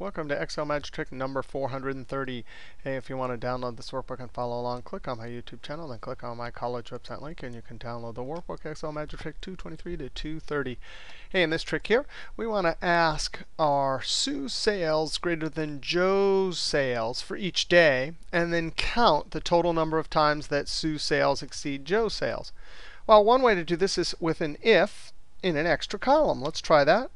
Welcome to Excel Magic Trick number 430. Hey, if you want to download this workbook and follow along, click on my YouTube channel, then click on my college website link, and you can download the workbook Excel Magic Trick 223 to 230. Hey, in this trick here, we want to ask are Sue's sales greater than Joe's sales for each day, and then count the total number of times that Sue's sales exceed Joe's sales. Well, one way to do this is with an if in an extra column. Let's try that.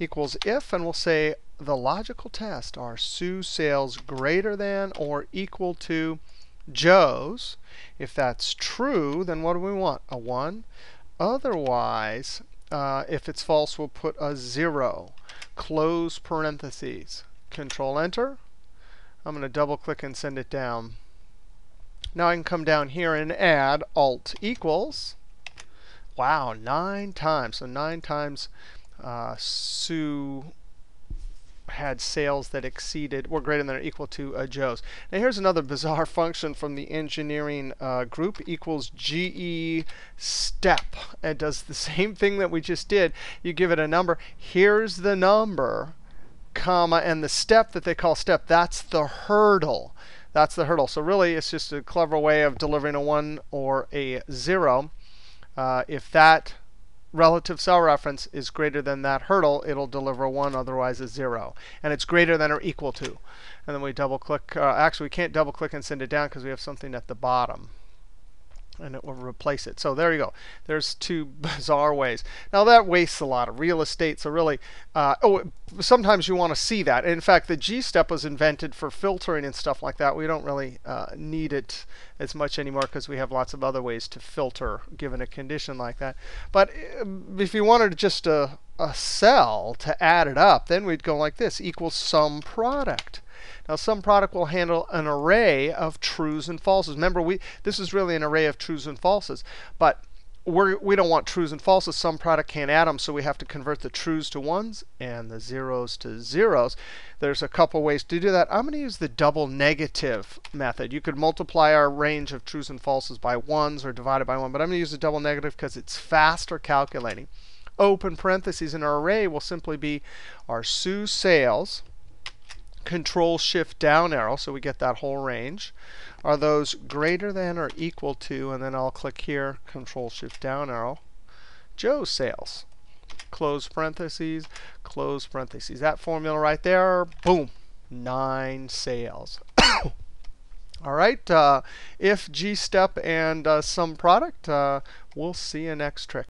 Equals if, and we'll say the logical test are Sue's sales greater than or equal to Joe's. If that's true, then what do we want? A 1. Otherwise, uh, if it's false, we'll put a 0. Close parentheses. Control Enter. I'm going to double click and send it down. Now I can come down here and add Alt equals. Wow, 9 times. So 9 times uh, Sue had sales that exceeded or greater than or equal to uh, Joe's. Now here's another bizarre function from the engineering uh, group equals GE step. It does the same thing that we just did. You give it a number. Here's the number, comma, and the step that they call step, that's the hurdle. That's the hurdle. So really, it's just a clever way of delivering a 1 or a 0. Uh, if that relative cell reference is greater than that hurdle, it'll deliver a 1, otherwise a 0. And it's greater than or equal to. And then we double click. Uh, actually, we can't double click and send it down because we have something at the bottom and it will replace it. So there you go. There's two bizarre ways. Now that wastes a lot of real estate. So really, uh, oh, sometimes you want to see that. In fact, the GESTEP was invented for filtering and stuff like that. We don't really uh, need it as much anymore because we have lots of other ways to filter given a condition like that. But uh, if you wanted just a, a cell to add it up, then we'd go like this, equals SUMPRODUCT. Now, SUMPRODUCT will handle an array of trues and falses. Remember, we this is really an array of trues and falses. But we're, we do not want trues and falses. SUMPRODUCT can't add them, so we have to convert the trues to ones and the zeros to zeros. There's a couple ways to do that. I'm going to use the double negative method. You could multiply our range of trues and falses by ones or divide by 1. But I'm going to use the double negative because it's faster calculating. Open parentheses in our array will simply be our Sue sales Control Shift down arrow, so we get that whole range. Are those greater than or equal to, and then I'll click here, Control Shift down arrow, Joe's sales. Close parentheses, close parentheses. That formula right there, boom, 9 sales. All right, uh, if GESTEP and uh, SUMPRODUCT, uh, we'll see you next trick.